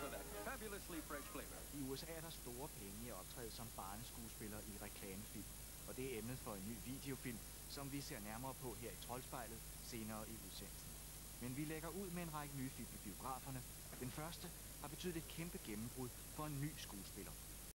for that fabulously fresh flavor. I USA er der store penge i at optræde som barneskuespiller i reklamefilm. Og det er emnet for en ny videofilm, som vi ser nærmere på her i Troldspejlet senere i udsendelsen. Men vi lægger ud med en række nye film i biograferne. Den første har betydet et kæmpe gennembrud for en ny skuespiller.